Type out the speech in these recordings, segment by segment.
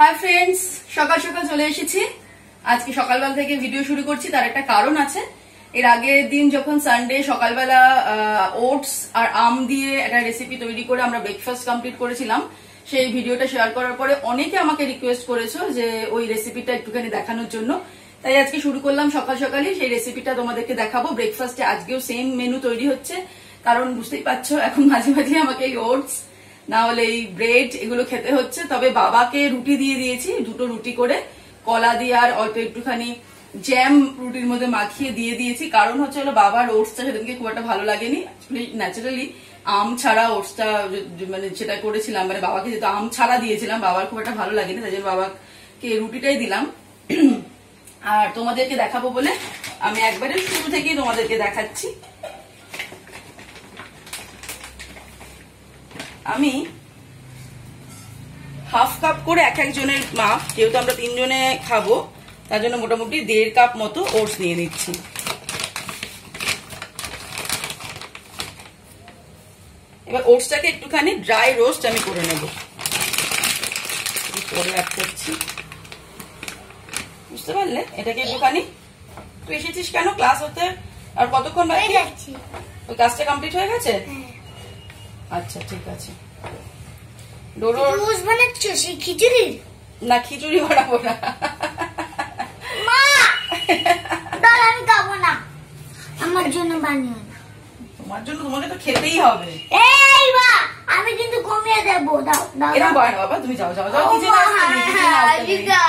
Hi friends সকাল সকাল চলে এসেছি। আজকে সকালবেলা থেকে ভিডিও শুরু করছি, তার একটা কারণ আছে। এর আগের দিন যখন সানডে সকালবেলা ওটস আর আম দিয়ে একটা রেসিপি তৈরি করে আমরা ব্রেকফাস্ট কমপ্লিট করেছিলাম, সেই ভিডিওটা শেয়ার করার পরে অনেকে আমাকে রিকোয়েস্ট করেছ যে ওই রেসিপিটা একটুখানি দেখানোর জন্য। তাই আজকে শুরু করলাম সকাল সকালই, সেই রেসিপিটা তোমাদেরকে দেখাবো। ব্রেকফাস্টে আজকেও সেম মেনু তৈরি হচ্ছে। কারণ বুঝতেই পারছ, এখন মাঝে মাঝে আমাকে এই ওটস না হলে এই ব্রেড এগুলো খেতে হচ্ছে। তবে বাবাকে রুটি দিয়ে দিয়েছি, দুটো রুটি করে। কলা দিয়ে আর অল্প একটুখানি জ্যাম রুটির মধ্যে মাখিয়ে দিয়ে দিয়েছি। কারণ হচ্ছে হলো বাবার ওটসটা সেদিনকে খুব একটা ভালো লাগেনি। ন্যাচারালি আম ছাড়া ওটসটা মানে যেটা করেছিলাম মানে বাবাকে যেহেতু আম ছাড়া দিয়েছিলাম, বাবার খুব একটা ভালো লাগেনি, তাই জন্য বাবাকে রুটিটাই দিলাম। আর তোমাদেরকে দেখাবো বলে আমি একবারে শুরু থেকেই তোমাদেরকে দেখাচ্ছি। আমি হাফ কাপ করে এক একজনের মাপ যেহেতু আমরা তিনজনে খাব তার জন্য মোটামুটি দেড় কাপ মতো ওটস নিয়ে নিচ্ছি। এবার ওটসটাকে একটুখানি ড্রাই রোস্ট আমি করে নেব। করে অ্যাড করছি। বুঝতে পারলে? এটাকে একটুখানি তুই এসেছিস কেন? ক্লাস হতে আর কতক্ষণ বাকি? কাজটা কমপ্লিট হয়ে গেছে? আচ্ছা ঠিক আছে। ডোরোর রোজ বানাচ্ছ সেই খিচুড়ির? না খিচুড়ি বানাবো না। মা! আমি খাব না। আমার জন্য বানিও না। তোমার জন্য তোমাকে তো খেতেই হবে। এই মা আমি কিন্তু কমিয়ে দেবো। দাও দাও এরকম দাও। না বাবা তুমি যাও কিচেনে আসতে আমি না।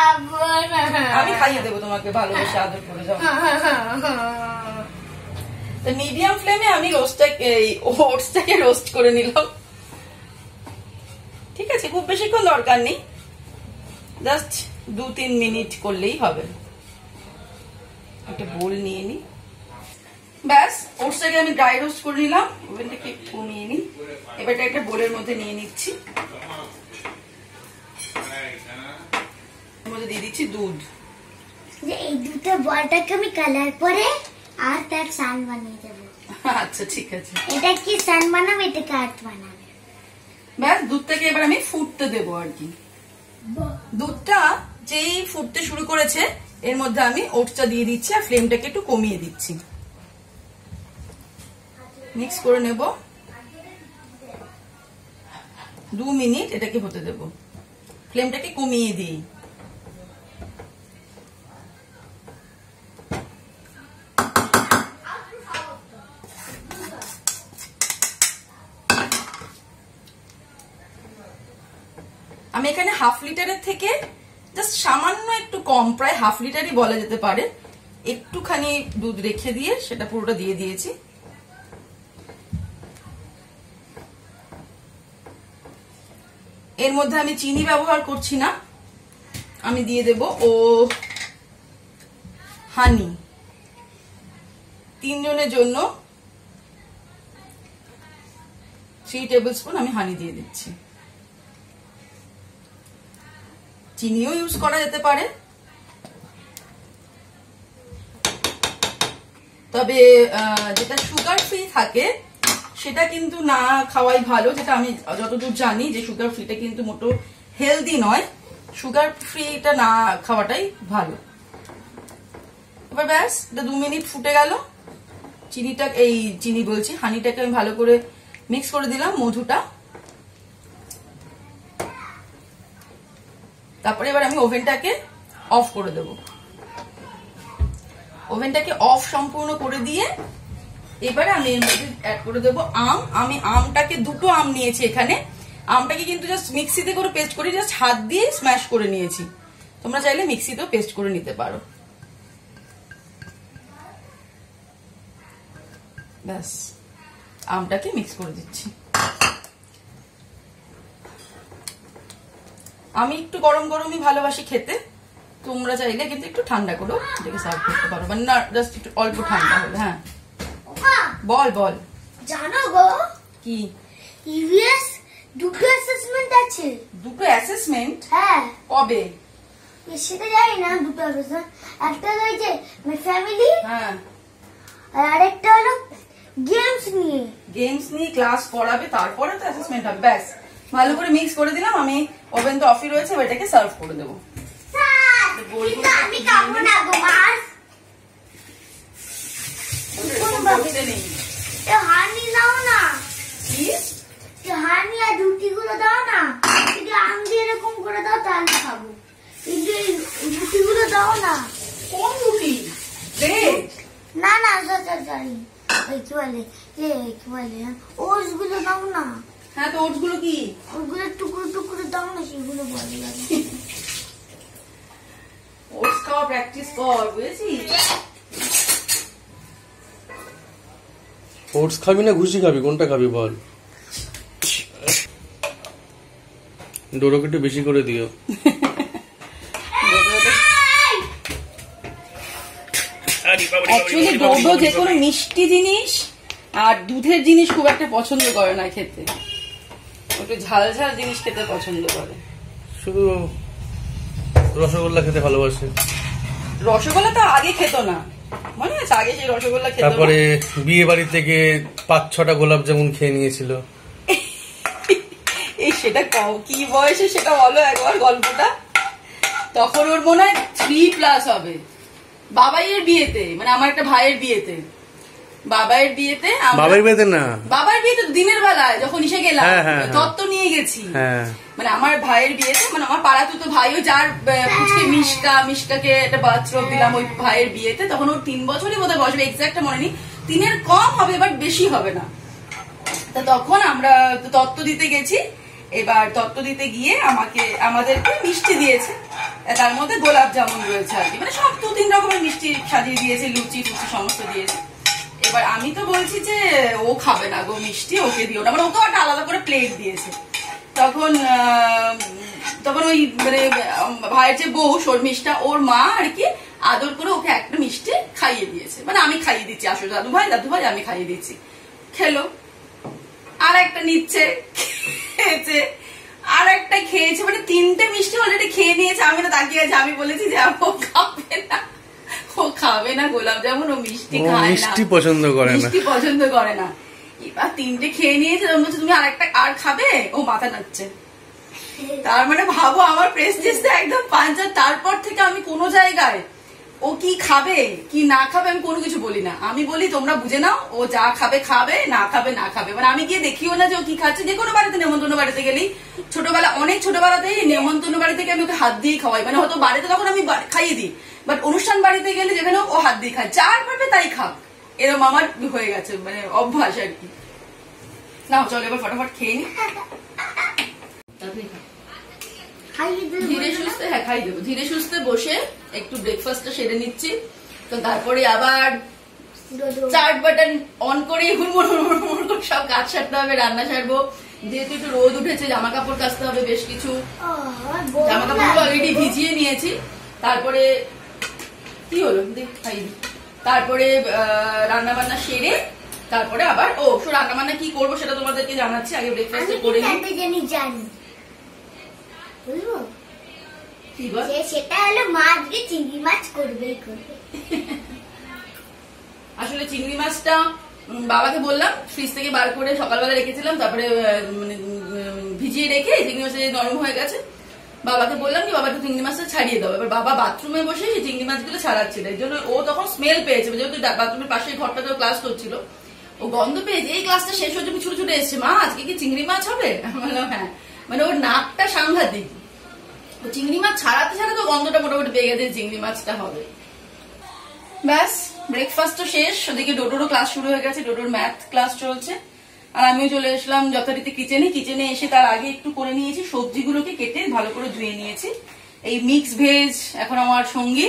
আমি খাইয়ে দেবো তোমাকে ভালোবেসে আদর করে যাও। মিডিয়াম ফ্লেমে আমি রোস্টটাকে ওটসটাকে রোস্ট করে নিলাম। ঠিক আছে, খুব বেশিক্ষণ দরকার নেই। জাস্ট দু তিন মিনিট করলেই হবে। একটা বোল নিয়ে নি। ব্যাস ওটসটাকে আমি ড্রাই রোস্ট করে নিলাম। ওভেনটাকে একটু নিয়ে নিই এবারটা একটা বোলের মধ্যে নিয়ে নিচ্ছি। দিয়ে দিচ্ছি দুধ। এই দুটো বলটাকে আমি কালার করে আর তার সান বানিয়ে দেবো। আচ্ছা ঠিক আছে। এটা কি সান বানাবে এটাকে আর্ট বানাবে? ব্যাস দুধটাকে এবার আমি ফুটতে দেবো আর কি। দুধটা যেই ফুটতে শুরু করেছে এর মধ্যে আমি ওটসটা দিয়ে দিচ্ছি আর ফ্লেমটাকে একটু কমিয়ে দিচ্ছি। মিক্স করে নেব। দু মিনিট এটাকে হতে দেব। ফ্লেমটাকে কমিয়ে দিই আমি এখানে হাফ লিটারের থেকে জাস্ট সামান্য একটু কম, প্রায় হাফ লিটারই বলা যেতে পারে। একটুখানি দুধ রেখে দিয়ে সেটা পুরোটা দিয়ে দিয়েছি। এর মধ্যে আমি চিনি ব্যবহার করছি না। আমি দিয়ে দেব, ও হানি তিনজনের জন্য থ্রি টেবিল স্পুন আমি হানি দিয়ে দিচ্ছি। চিনিও ইউজ করা যেতে পারে। তবে যেটা সুগার ফ্রি থাকে, সেটা কিন্তু না খাওয়াই ভালো, যেটা আমি যতদূর জানি যে সুগার ফ্রিটা কিন্তু মোটো হেলদি নয়। সুগার ফ্রিটা না খাওয়াটাই ভালো। এবার ব্যাস, এটা দু মিনিট ফুটে গেল। চিনিটা, এই চিনি বলছি হানিটাকে আমি ভালো করে মিক্স করে দিলাম, মধুটা। তারপরে এবার আমি ওভেনটাকে অফ করে দেব। ওভেনটাকে অফ সম্পূর্ণ করে দিয়ে এবারে আমি এর মধ্যে অ্যাড করে দেবো আম। আমি আমটাকে দুটো আম নিয়েছি এখানে। আমটাকে কিন্তু জাস্ট মিক্সিতে করে পেস্ট করে জাস্ট হাত দিয়ে স্ম্যাশ করে নিয়েছি। তোমরা চাইলে মিক্সিতেও পেস্ট করে নিতে পারো। ব্যাস, আমটাকে মিক্স করে দিচ্ছি। আমি একটু গরম গরমই ভালোবাসি খেতে। তোমরা চাইলে কিন্তু একটু ঠান্ডা করো এটাকে সার্ভ করতে পারো। মানে না জাস্ট একটু অল্প ঠান্ডা হলে হ্যাঁ। বল বল। জানো গো? কি? ইভিএস দুটো অ্যাসেসমেন্ট আছে। দুটো অ্যাসেসমেন্ট হ্যাঁ। কবে? সেটা জানি না দুটো অ্যাসেসমেন্ট একটা হয়েছে মাই ফ্যামিলি হ্যাঁ। আর আরেকটা হলো গেমস নিয়ে। গেমস নিয়ে ক্লাস করাবে তারপরে তো অ্যাসেসমেন্ট হবে ব্যাস। ভালো করে মিক্স করে দিলাম আমি ওভেন তো অফই রয়েছে এটাকে সার্ভ করে দেবো না না কি? বলে বলে দাও না হ্যাঁ তো ওটসগুলো কি? ওগুলো টুকরো টুকরো দাও না সেগুলো ভালো লাগে। ওটস খাওয়া প্র্যাকটিস কর বুঝেছিস? ওটস খাবি না ঘুষি খাবি? কোনটা খাবি বল? ডোরোকে একটু বেশি করে দিও। অ্যাকচুয়ালি ডোডো যে কোনো মিষ্টি জিনিস আর দুধের জিনিস খুব একটা পছন্দ করে না খেতে একটু ঝাল ঝাল জিনিস খেতে পছন্দ করে। শুধু রসগোল্লা খেতে ভালোবাসে। রসগোল্লা তো আগে খেত না। মনে আছে আগে সেই রসগোল্লা খেত তারপরে বিয়ে বাড়ি থেকে পাঁচ ছটা গোলাপ জামুন খেয়ে নিয়েছিল। এই সেটা ক- কি বয়সে সেটা বলো একবার গল্পটা। তখন ওর মনে হয় থ্রি প্লাস হবে। বাবাইয়ের বিয়েতে মানে আমার একটা ভাইয়ের বিয়েতে। বাবাইয়ের বিয়েতে বাবার বিয়েতে না। বাবার বিয়েতে দিনের বেলায় যখন এসে গেলাম হ্যাঁ, হ্যাঁ, হ্যাঁ। তত্ত্ব নিয়ে গেছি। হ্যাঁ। মানে আমার ভাইয়ের বিয়েতে মানে আমার পাড়াতে তো ভাইও যার পুচকে মিশকা মিশকাকে একটা বাথরুম দিলাম ওই ভাইয়ের বিয়েতে তখন ওর তিন বছরই বোধহয় বসবে এক্সাক্ট মনে নেই। তিনের কম হবে বাট বেশি হবে না। তা তখন আমরা তত্ত্ব দিতে গেছি এবার তত্ত্ব দিতে গিয়ে আমাকে আমাদেরকে মিষ্টি দিয়েছে। তার মধ্যে গোলাপ জামুন রয়েছে আর কি। মানে সব দু তিন রকমের মিষ্টি সাজিয়ে দিয়েছে লুচি টুচি সমস্ত দিয়েছে। এবার আমি তো বলছি যে ও খাবে না গো মিষ্টি, ওকে দিও না। মানে ওকে একটা আলাদা করে প্লেট দিয়েছে। তখন তখন ওই মানে ভাইয়ের যে বউ, শর্মিষ্ঠা, ওর মা আর কি, আদর করে ওকে একটা মিষ্টি খাইয়ে দিয়েছে। মানে আমি খাইয়ে দিচ্ছি, আসলে দাদু ভাই দাদু ভাই, আমি খাইয়ে দিচ্ছি। খেলো। আর একটা নিচ্ছে, খেয়েছে। আর একটা খেয়েছে মানে তিনটে মিষ্টি অলরেডি খেয়ে নিয়েছে। আমি না তাকিয়ে আছে, আমি বলেছি যে ও খাবে না। ও খাবে না গোলাপ জামুন ও মিষ্টি খায় না। মিষ্টি পছন্দ করে না। মিষ্টি পছন্দ করে না। এবার তিনটে খেয়ে নিয়েছে তখন বলছে তুমি আর খাবে? ও মাথা নাচছে তার মানে ভাবো আমার প্রেস্টিজটা একদম পাঞ্চার তারপর থেকে আমি কোনো জায়গায় ও কি খাবে কি না খাবে আমি কোনো কিছু বলি না। আমি বলি তোমরা বুঝে নাও ও যা খাবে খাবে না খাবে না খাবে। মানে আমি গিয়ে দেখিও না যে ও কি খাচ্ছে। যে কোনো বাড়িতে নেমন্তন্ন বাড়িতে গেলেই ছোটবেলা অনেক ছোটবেলাতেই নেমন্তন্ন বাড়ি থেকে আমি ওকে হাত দিয়ে খাওয়াই। মানে হয়তো বাড়িতে তখন আমি খাইয়ে দিই। বাট অনুষ্ঠান বাড়িতে গেলে যেখানে ও হাত দিয়ে খায়। যার পারবে তাই খাক। এরকম আমার হয়ে গেছে মানে অভ্যাস আর কি। না চলো এবার ফটাফট খেয়ে নি। ধীরে সুস্থে হ্যাঁ খাই দেবো। ধীরে সুস্থে বসে একটু ব্রেকফাস্টটা সেরে নিচ্ছি। তো তারপরে আবার। চার্ট বাটন অন করে হুড়মুড় হুড়মুড় হুড়মুড় করে সব কাজ সারতে হবে রান্না সারবো। যেহেতু একটু রোদ উঠেছে জামা কাপড় কাচতে হবে বেশ কিছু। জামা কাপড় অলরেডি ভিজিয়ে নিয়েছি। তারপরে কি হলো দেখ খাই দি। তারপরে রান্না বান্না সেরে তারপরে আবার ও সো রান্না বান্না কি করব সেটা তোমাদেরকে জানাচ্ছি আগে ব্রেকফাস্ট করে জানি সেটা হলো চিংড়ি মাছ করবেই করবে। আসলে চিংড়ি মাছটা বাবাকে বললাম ফ্রিজ থেকে বার করে সকালবেলা রেখেছিলাম তারপরে মানে ভিজিয়ে রেখে চিংড়ি মাছটা নরম হয়ে গেছে। বাবাকে বললাম কি বাবা একটু চিংড়ি মাছটা ছাড়িয়ে দাও। এবার বাবা বাথরুমে বসে সেই চিংড়ি মাছগুলো ছাড়াচ্ছিল। এই জন্য ও তখন স্মেল পেয়েছে, যেহেতু বাথরুমের পাশে ঘরটাতে ক্লাস করছিল। ও গন্ধ পেয়েছে এই ক্লাসটা শেষ হয়ে ছুটে ছুটে এসছে। মা, আজকে কি চিংড়ি মাছ হবে? হ্যাঁ। মানে ওর নাকটা সাংঘাতিক। চিংড়ি মাছ ছাড়াতে ছাড়াতে গন্ধটা মোটামুটি পেয়ে গেছে যে চিংড়ি মাছটা হবে। ব্যাস ব্রেকফাস্ট তো শেষ। ওদিকে ডোডোরও ক্লাস শুরু হয়ে গেছে, ডোডোর ম্যাথ ক্লাস চলছে। আর আমিও চলে এসলাম যথারীতি কিচেনে কিচেনে এসে তার আগে একটু করে নিয়েছি, সবজিগুলোকে কেটে ভালো করে ধুয়ে নিয়েছি। এই মিক্স ভেজ এখন আমার সঙ্গী,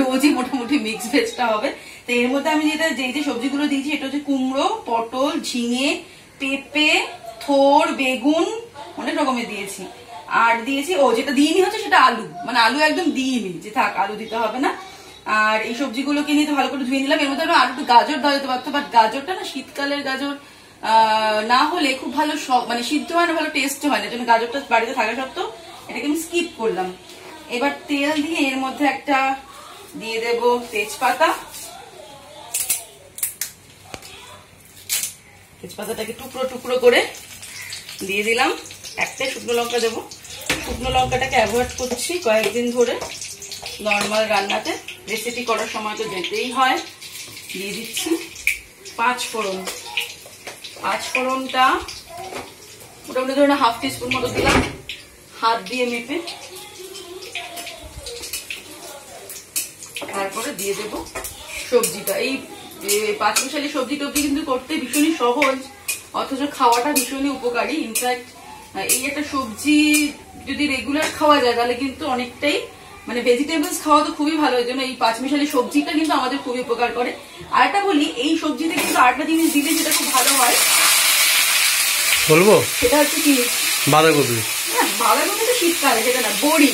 রোজই মোটামুটি মিক্স ভেজটা হবে। তো এর মধ্যে আমি যেটা যে যে সবজিগুলো দিয়েছি, এটা হচ্ছে কুমড়ো, পটল, ঝিঙে, পেঁপে, থোর, বেগুন, অনেক রকমের দিয়েছি। আর দিয়েছি, ও যেটা দিইনি হচ্ছে সেটা আলু। মানে আলু একদম দিইনি, যে থাক, আলু দিতে হবে না। আর এই সবজিগুলোকে নিয়ে তো ভালো করে ধুয়ে নিলাম। এর মধ্যে আরও একটু গাজর দেওয়া যেতে পারতো বাট গাজরটা না শীতকালের গাজর না হলে খুব ভালো মানে সিদ্ধ হয় না, ভালো টেস্ট হয় না জন্য গাজরটা বাড়িতে থাকা সত্ত্বেও এটাকে আমি স্কিপ করলাম। এবার তেল দিয়ে এর মধ্যে একটা দিয়ে দেব তেজপাতা। তেজপাতাটাকে টুকরো টুকরো করে দিয়ে দিলাম। একটাই শুকনো লঙ্কা দেবো। শুকনো লঙ্কাটাকে অ্যাভয়েড করছি কয়েকদিন ধরে নর্মাল রান্নাতে। রেসিপি করার সময় তো যেতেই হয়। দিয়ে দিচ্ছি পাঁচ ফোড়ন। পাঁচ ফোড়নটা মোটামুটি ধরুন হাফ টিস্পুন মতো দিলাম। হাত দিয়ে মেপে। তারপরে দিয়ে দেব সবজিটা। এই পাঁচমিশালি সবজি টবজি কিন্তু করতে ভীষণই সহজ, অথচ খাওয়াটা ভীষণই উপকারী। ইনফ্যাক্ট এই একটা সবজি যদি রেগুলার খাওয়া যায়, তাহলে কিন্তু অনেকটাই মানে ভেজিটেবলস খাওয়া তো খুবই ভালো এই জন্য এই পাঁচমিশালি সবজিটা কিন্তু আমাদের খুবই উপকার করে। আর একটা বলি এই সবজিতে কিন্তু আরেকটা জিনিস দিলে যেটা খুব ভালো হয় বলব? সেটা হচ্ছে কি? বাঁধাকপি। না বাঁধাকপি তো শীতকালে সেটা না বড়ি।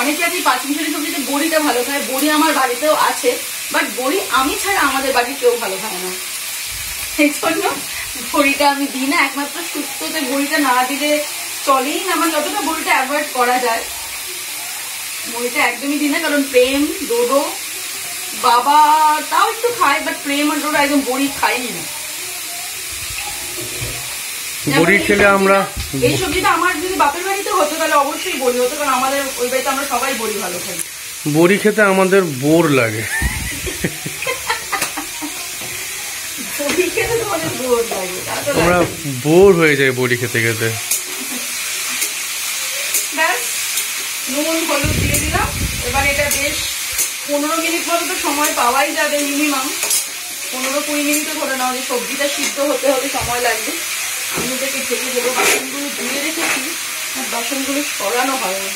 অনেকে আছে পাঁচমিশালি সবজিতে বড়িটা ভালো খায় বড়ি আমার বাড়িতেও আছে বাট বড়ি আমি ছাড়া আমাদের বাড়ির কেউ ভালো খায় না। সেই জন্য বড়িটা আমি দিই না একমাত্র সুস্থতে বড়িটা না দিলে চলেই না আমার যতটা বড়িটা অ্যাভয়েড করা যায় বড়িটা একদমই দিই না কারণ প্রেম ডোডো বাবা তাও একটু খায় বাট প্রেম আর ডোডো একদম বড়ি খাই না। বড়ি খেলে আমরা এই সবজিটা আমার যদি বাপের বাড়িতে হতো তাহলে অবশ্যই বড়ি হতো কারণ আমাদের ওই বাড়িতে আমরা সবাই বড়ি ভালো খাই। বড়ি খেতে আমাদের বোর লাগে। আমরা বোর হয়ে যাই বড়ি খেতে খেতে। নুন হলুদ এটা বেশ পনেরো মিনিট মতো তো সময় পাওয়াই যাবে মিনিমাম পনেরো কুড়ি মিনিটও ধরে নাও, যে সবজিটা সিদ্ধ হতে হতে সময় লাগবে। আমি এটাকে ঢেকে দেবো, বাসনগুলো ধুয়ে রেখেছি, আর বাসনগুলো সরানো হয়নি।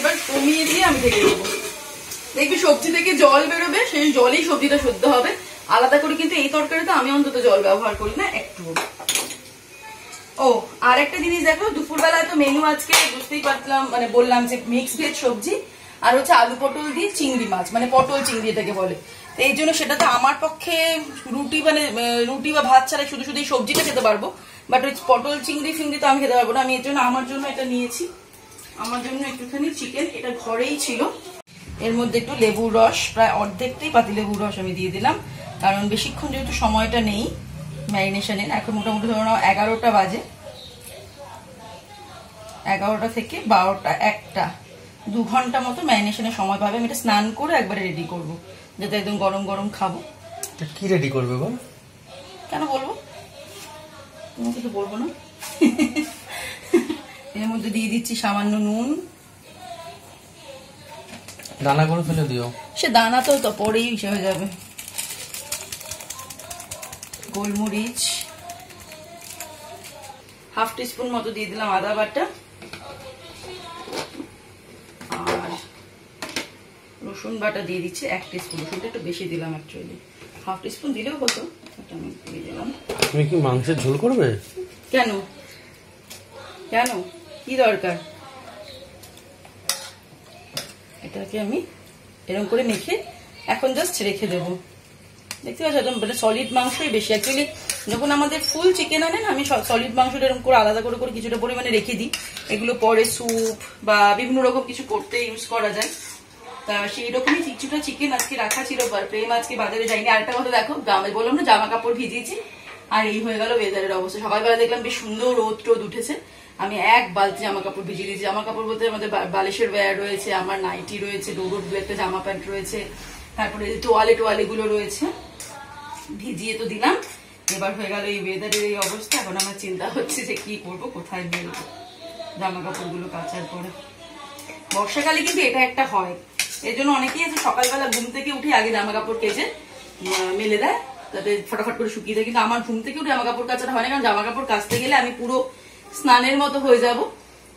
এবার কমিয়ে দিয়ে আমি ঢেকে দেবো। দেখবি সবজি থেকে জল বেরোবে, সেই জলেই সবজিটা শুদ্ধ হবে। আলাদা করে কিন্তু এই তরকারিতে আমি অন্তত জল ব্যবহার করি না, একটু। ও আর একটা জিনিস দেখো, দুপুরবেলায় তো মেনু আজকে বুঝতেই পারলাম মানে বললাম যে মিক্স ভেজ সবজি, আর হচ্ছে আলু পটল দিয়ে চিংড়ি মাছ মানে পটল চিংড়ি এটাকে বলে। এই জন্য সেটা তো আমার পক্ষে রুটি মানে রুটি বা ভাত ছাড়া শুধু শুধু সবজিটা খেতে পারব। বাট ওই পটল, চিংড়ি, ফিংড়ি তো আমি খেতে পারব না, আমি এর জন্য, আমার জন্য এটা নিয়েছি। আমার জন্য একটুখানি চিকেন এটা ঘরেই ছিল। এর মধ্যে একটু লেবুর রস, প্রায় অর্ধেকটাই পাতি লেবুর রস আমি দিয়ে দিলাম, কারণ বেশিক্ষণ যেহেতু সময়টা নেই ম্যারিনেশনের এখন মোটামুটি ধরো নাও এগারোটা বাজে। এগারোটা থেকে বারোটা একটা। দু ঘণ্টা মতো ম্যারিনেশনের সময় পাবে। আমি এটা স্নান করে একবারে রেডি করব। যাতে একদম গরম গরম খাব। কি রেডি করবে বল? কেন বলব? তোমাকে তো বলব না? এর মধ্যে দিয়ে দিচ্ছি সামান্য নুন। দানা করে ফেলে দিও। সে দানা তো তো পরেই হয়ে যাবে। গোলমরিচ হাফ টিস্পুন মতো দিয়ে দিলাম আদা বাটা আর রসুন বাটা দিয়ে দিচ্ছি এক টিস্পুন। রসুনটা একটু বেশি দিলাম অ্যাকচুয়ালি হাফ টিস্পুন দিলেও হতো এটা আমি দিয়ে দিলাম। তুমি কি মাংসের ঝোল করবে? কেন? কেন? কি দরকার? এটাকে আমি এরকম করে মেখে এখন জাস্ট রেখে দেবো। দেখতে পাচ্ছ একদম মানে সলিড মাংসই বেশি। অ্যাকচুয়ালি যখন আমাদের ফুল চিকেন আনেন, আমি সলিড মাংসটা এরকম করে আলাদা করে করে কিছুটা পরিমাণে রেখে দিই। এগুলো পরে স্যুপ বা বিভিন্ন রকম কিছু করতে ইউজ করা যায়। তা সেই রকমই কিছুটা চিকেন আজকে রাখা ছিল প্রেম আজকে বাজারে যায়নি। আরেকটা কথা দেখো, গ্রামে বললাম না, জামা কাপড় ভিজিয়েছি, আর এই হয়ে গেল ওয়েদারের অবস্থা। সকালবেলা দেখলাম বেশ সুন্দর রোদ টোদ উঠেছে। আমি এক বালতি জামা কাপড় ভিজিয়ে দিয়েছি। জামা কাপড় বলতে আমাদের বালিশের ওয়্যার রয়েছে, আমার নাইটি রয়েছে ডোডোর দু একটা জামা প্যান্ট রয়েছে, তারপরে তোয়ালে টোয়ালে গুলো রয়েছে। ভিজিয়ে তো দিলাম। এবার হয়ে গেল এই ওয়েদারের এই অবস্থা। এখন আমার চিন্তা হচ্ছে যে কি করব, কোথায় বেরোবো? জামা কাপড়গুলো কাচার পরে। বর্ষাকালে কিন্তু এটা একটা হয়। এর জন্য অনেকেই আছে, সকালবেলা ঘুম থেকে উঠে আগে জামা কাপড় কেচে মেলে দেয়। তাতে ফটাফট করে শুকিয়ে দেয় কিন্তু আমার ঘুম থেকে উঠে জামা কাপড় কাচাটা হয় না। কারণ জামা কাপড় কাচতে গেলে আমি পুরো স্নানের মতো হয়ে যাব।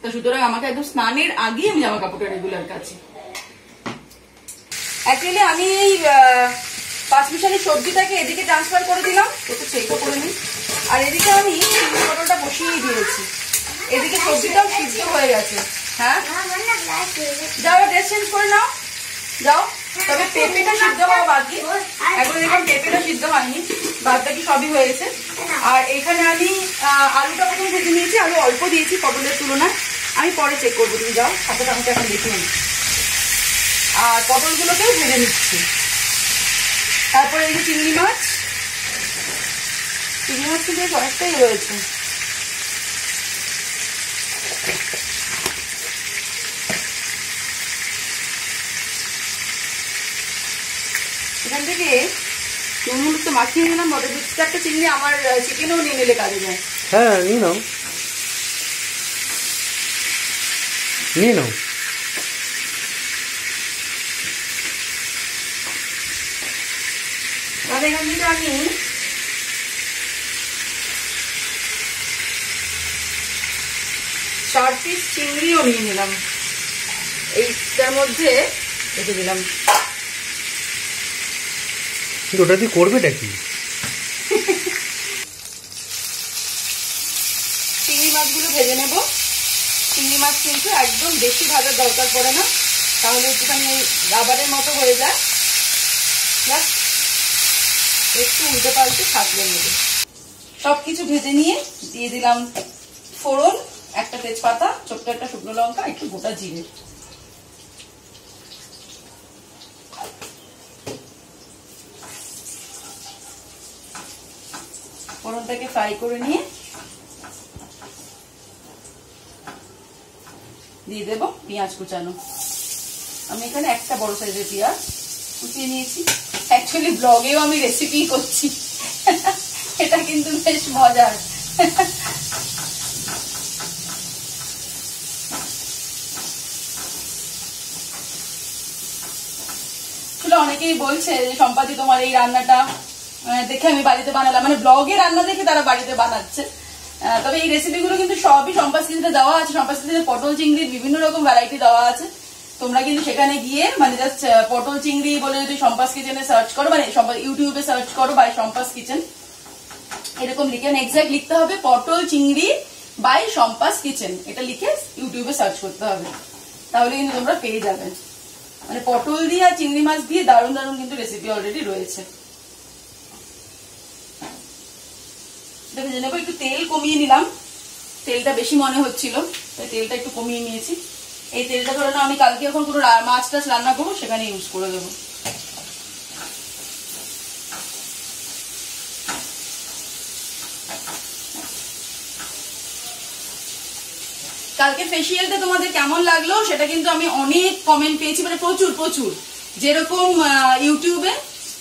তো সুতরাং আমাকে একদম স্নানের আগেই আমি জামা কাপড়টা রেগুলার কাচি। অ্যাকচুয়ালি আমি এই পাঁচমিশালি সবজিটাকে এদিকে ট্রান্সফার করে দিলাম। একটু চেকও করে নিই। আর এদিকে আমি পটলটা বসিয়ে দিয়েছি। এদিকে সবজিটাও সিদ্ধ হয়ে গেছে। হ্যাঁ? যাও ড্রেস চেঞ্জ করে নাও। যাও। তবে পেঁপেটা সিদ্ধ হওয়া বাকি। এখন দেখুন পেঁপেটা সিদ্ধ হয়নি। বাদ বাকি সবই হয়েছে। আর এখানে আমি আলুটা প্রথম ভেজে নিয়েছি। আলু অল্প দিয়েছি পটলের তুলনায়। আমি পরে চেক করব। তুমি যাও, সাথে আমাকে এখন দেখে নিই আর পটলগুলোকেও ভেজে নিচ্ছি। তারপরে এই যে চিংড়ি মাছ। চিংড়ি মাছ তো বেশ অনেকটাই রয়েছে। এখান থেকে নুন তো মাখিয়ে নিলাম, মটর দু চারটে চিংড়ি আমার চিকেনও নিয়ে নিলে কাজে যায় হ্যাঁ নিয়ে নাও। নিয়ে নাও। থেকে আমি চার পিস চিংড়িও নিয়ে নিলাম। এইটার মধ্যে রেখে দিলাম। ওটা দিয়ে করবেটা কি চিংড়ি মাছগুলো ভেজে নেব। চিংড়ি মাছ কিন্তু একদম বেশি ভাজার দরকার পড়ে না। তাহলে একটুখানি রাবারের মতো হয়ে যায়। ব্যাস। একটু উল্টে পাল্টে থাকলে নেবে। সব কিছু ভেজে নিয়ে দিয়ে দিলাম ফোড়ন, একটা তেজপাতা, ছোট্ট একটা শুকনো লঙ্কা, একটু গোটা জিরে। ফোড়নটাকে ফ্রাই করে নিয়ে দিয়ে দেবো পেঁয়াজ কুচানো। আমি এখানে একটা বড় সাইজের পেঁয়াজ কুচিয়ে নিয়েছি। অ্যাকচুয়ালি ব্লগেও আমি রেসিপি করছি। এটা কিন্তু বেশ মজার। অনেকেই বলছে যে, সম্পাদি, তোমার এই রান্নাটা দেখে আমি বাড়িতে বানালাম। মানে ব্লগে রান্না দেখে তারা বাড়িতে বানাচ্ছে। তবে এই রেসিপিগুলো কিন্তু সবই সম্পাস দেওয়া আছে। সম্পাস পটল চিংড়ির বিভিন্ন রকম ভ্যারাইটি দেওয়া আছে। তোমরা কিন্তু সেখানে গিয়ে মানে জাস্ট পটল চিংড়ি বলে যদি সম্পাস কিচেনে সার্চ করো মানে ইউটিউবে সার্চ করো বাই সম্পাস কিচেন এরকম লিখে এক্সাক্ট লিখতে হবে পটল চিংড়ি বাই সম্পাস কিচেন এটা লিখে ইউটিউবে সার্চ করতে হবে। তাহলে কিন্তু তোমরা পেয়ে যাবে। মানে পটল দিয়ে আর চিংড়ি মাছ দিয়ে দারুণ দারুণ কিন্তু রেসিপি অলরেডি রয়েছে। ভেজে নেব একটু তেল কমিয়ে নিলাম। তেলটা বেশি মনে হচ্ছিল, তাই তেলটা একটু কমিয়ে নিয়েছি। এই তেলটা ধরে নাও, আমি কালকে এখন কোনো রা- মাছ টাছ রান্না করব, সেখানে ইউজ করে দেবো। কালকে ফেসিয়ালটা তোমাদের কেমন লাগল, সেটা কিন্তু আমি অনেক কমেন্ট পেয়েছি মানে প্রচুর প্রচুর। যেরকম ইউটিউবে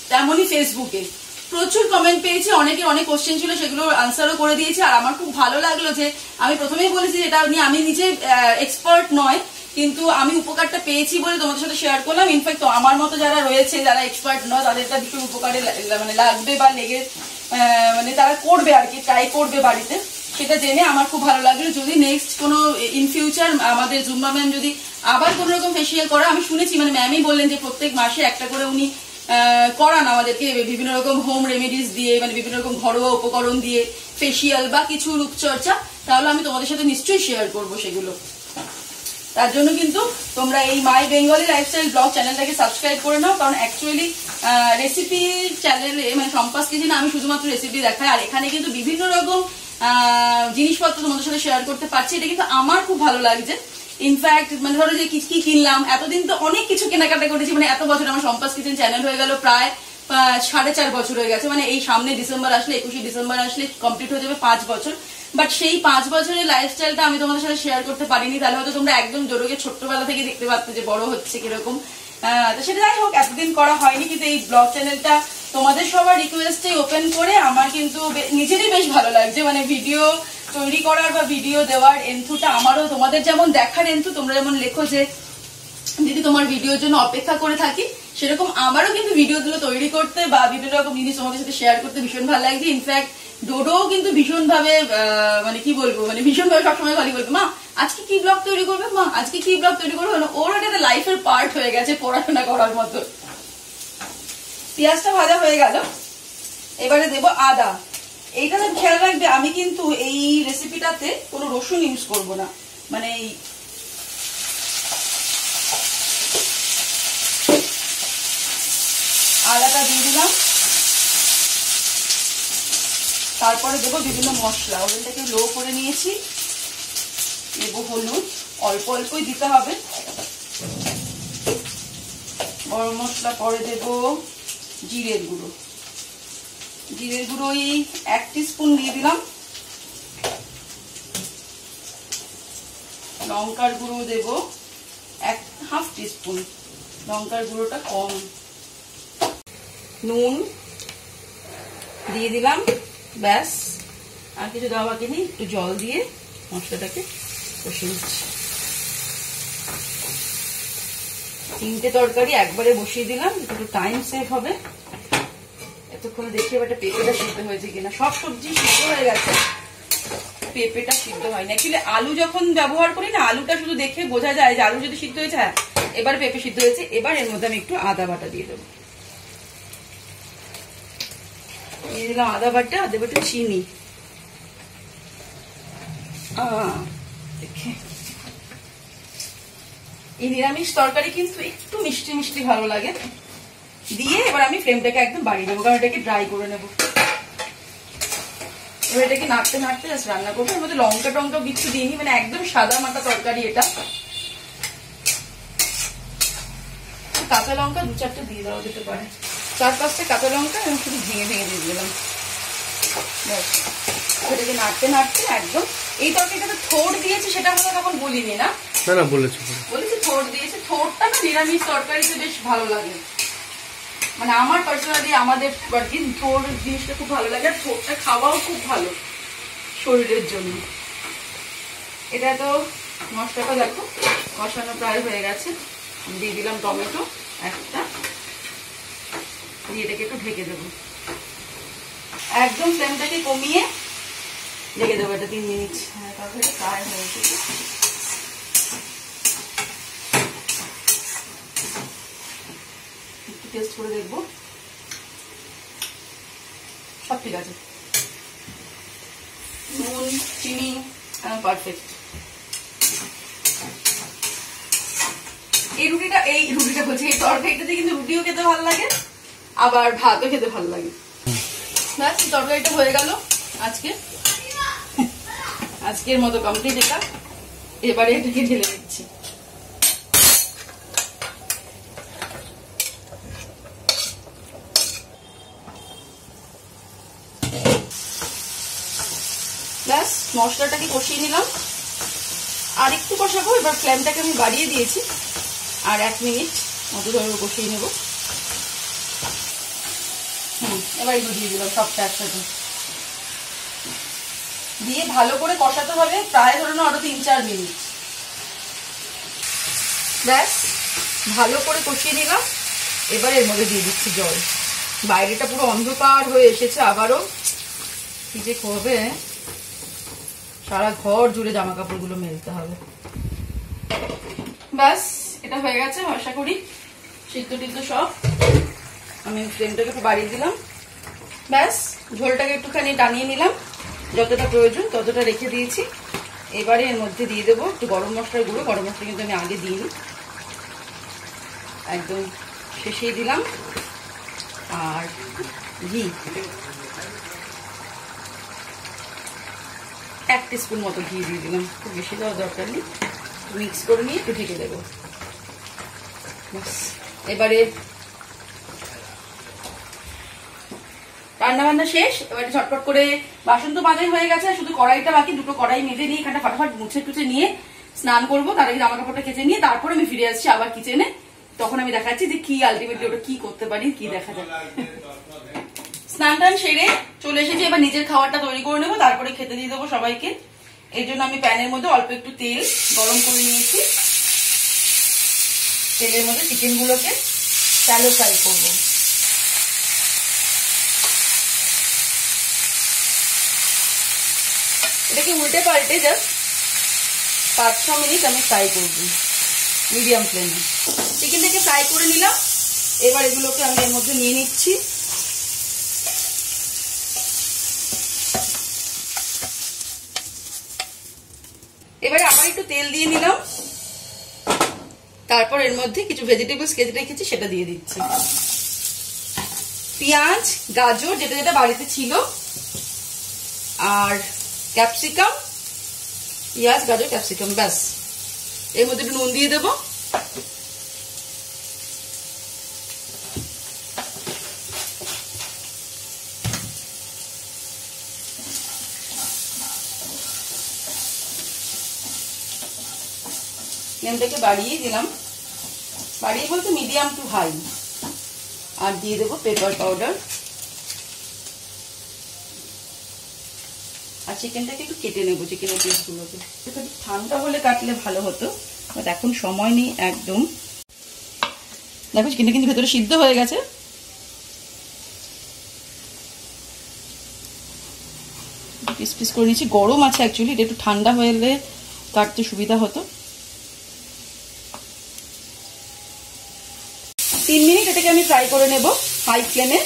তেমনই ফেসবুকে প্রচুর কমেন্ট পেয়েছি, অনেকের অনেক কোশ্চেন ছিল, সেগুলো আনসারও করে দিয়েছি, আর আমার খুব ভালো লাগল যে, আমি প্রথমেই বলেছি যে এটা নিয়ে আমি নিজে এক্সপার্ট নয় কিন্তু আমি উপকারটা পেয়েছি বলে তোমাদের সাথে শেয়ার করলাম। ইনফ্যাক্ট আমার মতো যারা রয়েছে, যারা এক্সপার্ট নয় তাদেরটা ভীষণ উপকারে মানে লাগবে বা লেগে মানে তারা করবে আর কি ট্রাই করবে বাড়িতে। সেটা জেনে আমার খুব ভালো লাগল। যদি নেক্সট কোনো ইন ফিউচার আমাদের জুম্বা ম্যাম যদি আবার কোনো রকম ফেসিয়াল করা, আমি শুনেছি মানে ম্যামই বললেন যে প্রত্যেক মাসে একটা করে উনি করান আমাদেরকে বিভিন্ন রকম হোম রেমেডিস দিয়ে মানে বিভিন্ন রকম ঘরোয়া উপকরণ দিয়ে ফেসিয়াল বা কিছু রূপচর্চা, তাহলে আমি তোমাদের সাথে নিশ্চয়ই শেয়ার করব সেগুলো। তার জন্য কিন্তু তোমরা এই মাই বেঙ্গলি লাইফস্টাইল ব্লগ চ্যানেলটাকে সাবস্ক্রাইব করে নাও, কারণ অ্যাকচুয়ালি রেসিপি চ্যানেলে মানে সম্পাস কিচেনে আমি শুধুমাত্র রেসিপি দেখাই, আর এখানে কিন্তু বিভিন্ন রকম জিনিসপত্র তোমাদের সাথে শেয়ার করতে পারছি। এটা কিন্তু আমার খুব ভালো লাগছে। ইনফ্যাক্ট মানে ধরো যে কি কিনলাম, এতদিন তো অনেক কিছু কেনাকাটা করেছি মানে এত বছর আমার সম্পাস কিচেন চ্যানেল হয়ে গেল প্রায় সাড়ে চার বছর হয়ে গেছে। মানে এই সামনে ডিসেম্বর আসলে, একুশে ডিসেম্বর আসলে কমপ্লিট হয়ে যাবে পাঁচ বছর। বাট সেই পাঁচ বছরের লাইফস্টাইলটা আমি তোমাদের সাথে শেয়ার করতে পারিনি। তাহলে হয়তো তোমরা একদম জোরকে ছোট্টবেলা থেকে দেখতে পারতে যে বড় হচ্ছে কীরকম। তো সেটা যাই হোক, এতদিন করা হয়নি, কিন্তু এই ব্লগ চ্যানেলটা তোমাদের সবার রিকোয়েস্টে ওপেন করে আমার কিন্তু নিজেরই বেশ ভালো লাগছে। মানে ভিডিও তৈরি করার বা ভিডিও দেওয়ার এন্থুটা আমারও। তোমাদের যেমন দেখার এন্থু তোমরা যেমন লেখো যে, দিদি, তোমার ভিডিওর জন্য অপেক্ষা করে থাকি। সেরকম আমারও কিন্তু ভিডিওগুলো তৈরি করতে বা বিভিন্ন রকম জিনিস তোমাদের সাথে শেয়ার করতে ভীষণ ভালো লাগছে। ইনফ্যাক্ট ডোডোও কিন্তু ভীষণ ভাবে মানে কি বলব মানে ভীষণ ভাবে সবসময় খালি বলবে, মা, আজকে কি ব্লগ তৈরি করবে? মা, আজকে কি ব্লগ তৈরি করবে? মানে ওর এটা লাইফের পার্ট হয়ে গেছে পড়াশোনা করার মতো। পেঁয়াজটা ভাজা হয়ে গেল। এবারে দেব আদা। এইটা খেয়াল রাখবে, আমি কিন্তু এই রেসিপিটাতে কোনো রসুন ইউজ করব না। মানে আদাটা দিয়ে দিলাম। তারপরে দেবো বিভিন্ন মশলা। ওভেনটাকে লো করে নিয়েছি। দেবো হলুদ। অল্প অল্পই দিতে হবে। গরম মশলা পরে দেবো জিরের গুঁড়ো। জিরের গুঁড়ো এই এক স্পুন দিয়ে দিলাম। লঙ্কার গুঁড়ো দেব এক হাফ টিস্পুন লঙ্কার গুঁড়োটা কম। নুন দিয়ে দিলাম, ব্যাস। আর কিছু দেওয়া বাকি নেই, একটু জল দিয়ে মশলাটাকে কষে নিচ্ছি। তিনটে তরকারি একবারে বসিয়ে দিলাম, একটু টাইম সেভ হবে। এতক্ষণ দেখি এবার পেঁপেটা সিদ্ধ হয়েছে কিনা। সব সবজি সিদ্ধ হয়ে গেছে। পেঁপেটা সিদ্ধ হয়নি অ্যাকচুয়ালি আলু যখন ব্যবহার করি না, আলুটা শুধু দেখে বোঝা যায় যে আলু যদি সিদ্ধ হয়েছে হ্যাঁ এবার পেঁপে সিদ্ধ হয়েছে। এবার এর মধ্যে আমি একটু আদা বাটা দিয়ে দেবো। দিয়ে দিলাম আদা বাটা আর দেবো চিনি এই নিরামিষ তরকারি কিন্তু একটু মিষ্টি মিষ্টি ভালো লাগে। দিয়ে এবার আমি ফ্লেমটাকে একদম বাড়িয়ে দেবো কারণ এটাকে ড্রাই করে নেব। এবার এটাকে নাড়তে নাড়তে জাস্ট রান্না করব। এর মধ্যে লঙ্কা টঙ্কা কিছু দিইনি মানে একদম সাদা মাটা তরকারি এটা। কাঁচা লঙ্কা দু চারটে দিয়ে দেওয়া যেতে পারে। চার পাঁচটা কাঁচা লঙ্কা এবং শুধু ভেঙে ভেঙে দিয়ে দিলাম। ব্যাস। এটাকে নাড়তে নাড়তে একদম এই তরকারিটাতে থোড় দিয়েছে সেটা আমরা তখন বলিনি না? না না বলেছ বলো। বলেছি থোড় দিয়েছে। থোড়টা না নিরামিষ তরকারিতে বেশ ভালো লাগে। মানে আমার পার্সোনালি আমাদের কি থোড় জিনিসটা খুব ভালো লাগে আর থোড়টা খাওয়াও খুব ভালো শরীরের জন্য। এটা তো মশলাটা দেখো কষানো প্রায় হয়ে গেছে। দিয়ে দিলাম টমেটো একটা। এটাকে একটু ঢেকে দেবো। একদম ফ্লেমটাকে কমিয়ে ঢেকে দেবো এটা তিন মিনিট। হয়ে একটু টেস্ট করে দেখব। সব ঠিক আছে। নুন, চিনি পারফেক্ট এই রুটিটা এই রুটিটা বলছি, এই তরকারিটাতে কিন্তু রুটিও খেতে ভালো লাগে। আবার ভাতও খেতে ভালো লাগে। ব্যাস, তরকারিটা হয়ে গেল আজকে। আজকের মতো কমপ্লিট এটা। এবারে এটাকে ঢেলে দিচ্ছি। ব্যাস, মশলাটাকে কষিয়ে নিলাম। আর একটু কষাবো, এবার ফ্লেমটাকে আমি বাড়িয়ে দিয়েছি। আর এক মিনিট মতো ধরে কষিয়ে নেব। এবার এগুলো দিয়ে দিলাম সবটা একসাথে। দিয়ে ভালো করে কষাতে হবে প্রায় ধরে আরও তিন চার মিনিট। ব্যাস, ভালো করে কষিয়ে নিলাম। এবার এর মধ্যে দিয়ে দিচ্ছি জল। বাইরেটা পুরো অন্ধকার হয়ে এসেছে আবারও। কি যে করবে সারা ঘর জুড়ে জামা কাপড়গুলো মেলতে হবে। ব্যাস, এটা হয়ে গেছে আশা করি। সিদ্ধ টিদ্ধ সব। আমি ফ্লেমটাকে একটু বাড়িয়ে দিলাম। ব্যাস, ঝোলটাকে একটুখানি টানিয়ে নিলাম। যতটা প্রয়োজন ততটা রেখে দিয়েছি। এবারে এর মধ্যে দিয়ে দেবো একটু গরম মশলার গুঁড়ো। গরম মশলা কিন্তু আমি আগে দিইনি। একদম শেষেই দিলাম। আর ঘি। এক স্পুন মতো ঘি দিয়ে দিলাম। খুব বেশি দেওয়ার দরকার নেই। মিক্স করে নিয়ে একটু ঢেকে দেবো। এবারে রান্না বান্না শেষ, এবারে ঝটপট করে বাসন তো মাজাই হয়ে গেছে শুধু কড়াইটা বাকি, দুটো কড়াই মেজে নিয়ে এখানটা ফাটাফাট মুছে টুছে নিয়ে স্নান করব, তার আগে জামা কাপড়টা কেচে নিয়ে তারপরে আমি ফিরে আসছি আবার কিচেনে তখন আমি দেখাচ্ছি যে কি আলটিমেটলি ওটা কি করতে পারি, কি দেখা যায়। স্নান টান সেরে চলে এসেছি, এবার নিজের খাবারটা তৈরি করে নেব, তারপরে খেতে দিয়ে দেবো সবাইকে। এই জন্য আমি প্যানের মধ্যে অল্প একটু তেল গরম করে নিয়েছি। তেলের মধ্যে চিকেনগুলোকে গুলোকে শ্যালো ফ্রাই করব। এটাকে উল্টে পাল্টে জাস্ট পাঁচ, ছ মিনিট আমি ফ্রাই করব মিডিয়াম ফ্লেমে চিকেনটাকে ফ্রাই করে নিলাম, এবার এগুলোকে আমি এর মধ্যে নিয়ে নিচ্ছি। এবারে আবার একটু তেল দিয়ে নিলাম। তারপর এর মধ্যে কিছু ভেজিটেবলস কেটে রেখেছি, সেটা দিয়ে দিচ্ছি। পেঁয়াজ, গাজর, যেটা যেটা বাড়িতে ছিল, আর ক্যাপসিকাম পেঁয়াজ গাজর, ক্যাপসিকাম, ব্যাস। এর মধ্যে একটু নুন দিয়ে দেব। ফ্লেমটাকে বাড়িয়ে দিলাম। বাড়িয়ে বলতে মিডিয়াম টু হাই আর দিয়ে দেবো পেপার পাউডার চিকেনটাকে একটু কেটে নেব চিকেনের পিসগুলোকে ঠান্ডা হলে কাটলে ভালো হতো বাট এখন সময় নেই একদম। দেখো চিকেনটা কিন্তু ভেতরে সিদ্ধ হয়ে গেছে। পিস পিস করে নিয়েছি গরম আছে অ্যাকচুয়ালি এটা একটু ঠান্ডা হয়ে এলে কাটতে সুবিধা হতো। তিন মিনিট এটাকে আমি ফ্রাই করে নেব হাই ফ্লেমে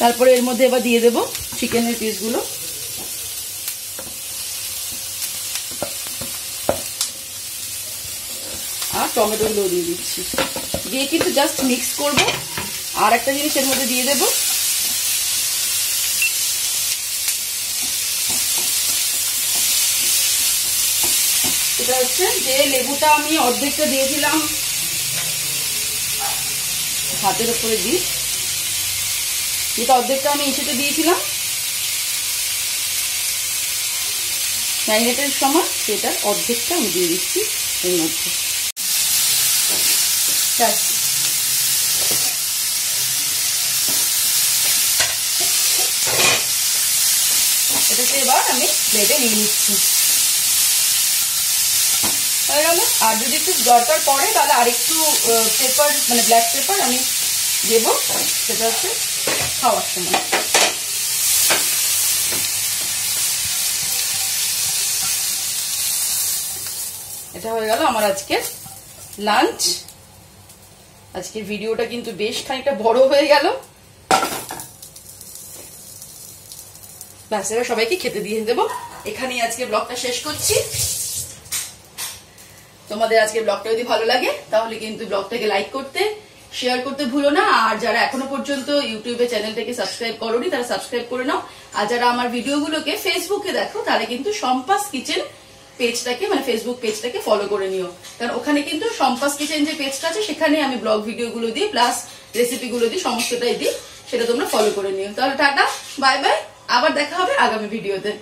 তারপরে এর মধ্যে এবার দিয়ে দেবো চিকেনের পিসগুলো আর টমেটোগুলো দিয়ে দিচ্ছি। দিয়ে কিন্তু জাস্ট মিক্স করব। আর একটা জিনিস এর মধ্যে দিয়ে দেবো। এটা হচ্ছে যে লেবুটা আমি অর্ধেকটা দিয়েছিলাম হাতের উপরে দিই যেটা অর্ধেকটা আমি ইসেতে দিয়েছিলাম। ম্যারিনেটের সময় সেটার অর্ধেকটা আমি দিয়ে দিচ্ছি এর মধ্যে ব্যাস। এটাকে এবার আমি প্লেটে নিয়ে নিচ্ছি। হয়ে গেল আর যদি একটু দরকার পড়ে, তাহলে আরেকটু পেপার মানে ব্ল্যাক পেপার আমি দেবো। সেটা হচ্ছে খাওয়ার সময়। এটা হয়ে গেল আমার আজকের লাঞ্চ আজকের ভিডিওটা কিন্তু বেশ খানিকটা বড় হয়ে গেল। এবার সবাইকে খেতে দিয়ে দেবো। এখানেই আজকে ব্লগটা শেষ করছি। তোমাদের আজকের ব্লগটা যদি ভালো লাগে, তাহলে কিন্তু ব্লগটাকে লাইক করতে শেয়ার করতে ভুলো না। আর যারা এখনও পর্যন্ত ইউটিউবে চ্যানেলটাকে সাবস্ক্রাইব করোনি, তারা সাবস্ক্রাইব করে নাও। আর যারা আমার ভিডিওগুলোকে ফেসবুকে দেখো তারা কিন্তু সম্পাস কিচেন পেজটাকে মানে ফেসবুক পেজটাকে ফলো করে নিও। কারণ ওখানে কিন্তু সম্পাস কিচেন যে পেজটা আছে, সেখানে আমি ব্লগ ভিডিওগুলো দিই প্লাস রেসিপিগুলো দিই, সমস্তটাই দিই, সেটা তোমরা ফলো করে নিও। তাহলে টাটা বাই বাই আবার দেখা হবে আগামী ভিডিওতে।